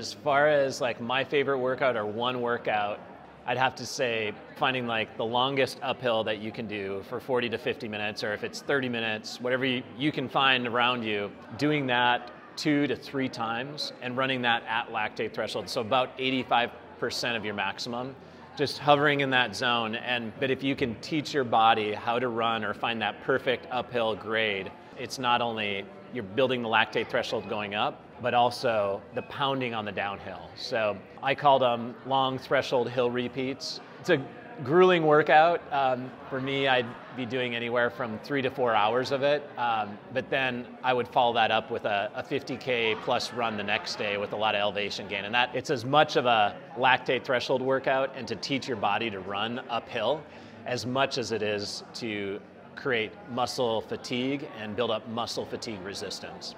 as far as like my favorite workout or one workout, I'd have to say finding like the longest uphill that you can do for 40 to 50 minutes, or if it's 30 minutes, whatever you, you can find around you, doing that two to three times and running that at lactate threshold. So about 85% of your maximum, just hovering in that zone. And but if you can teach your body how to run or find that perfect uphill grade, it's not only you're building the lactate threshold going up, but also the pounding on the downhill. So I call them long threshold hill repeats. It's a grueling workout. Um, for me, I'd be doing anywhere from three to four hours of it. Um, but then I would follow that up with a, a 50K plus run the next day with a lot of elevation gain. And that it's as much of a lactate threshold workout and to teach your body to run uphill as much as it is to create muscle fatigue and build up muscle fatigue resistance.